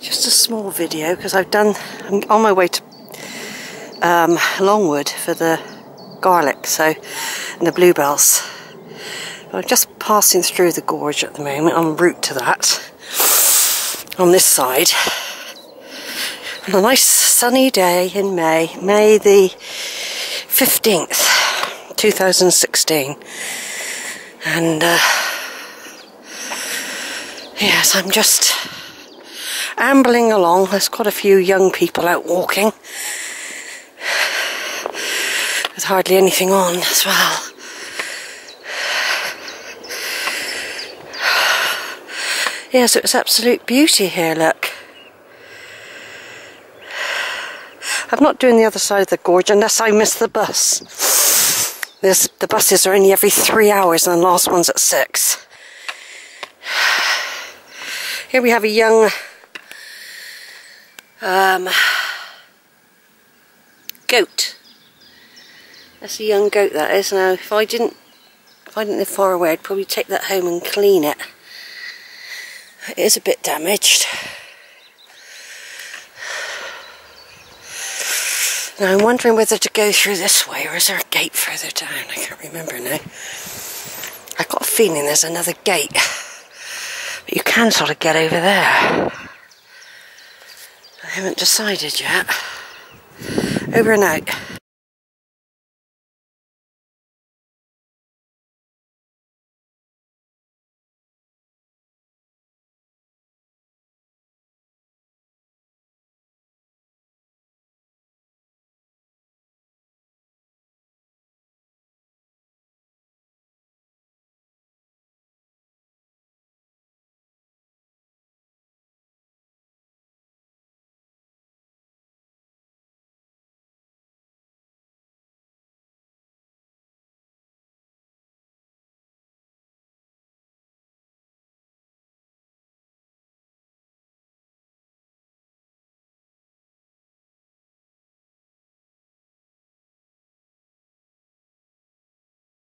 just a small video because I've done, I'm on my way to um, Longwood for the garlic, so, and the bluebells. I'm just passing through the gorge at the moment, en route to that, on this side. On a nice sunny day in May, May the 15th, 2016. And, uh, yes, I'm just ambling along. There's quite a few young people out walking. There's hardly anything on as well. Yes, it's absolute beauty here, look. I'm not doing the other side of the gorge unless I miss the bus. There's, the buses are only every three hours and the last one's at six. Here we have a young um, goat. That's a young goat that is. Now if I didn't if I didn't live far away I'd probably take that home and clean it. It is a bit damaged. Now I'm wondering whether to go through this way or is there a gate further down? I can't remember now. I've got a feeling there's another gate. But you can sort of get over there. Haven't decided yet. Over and out.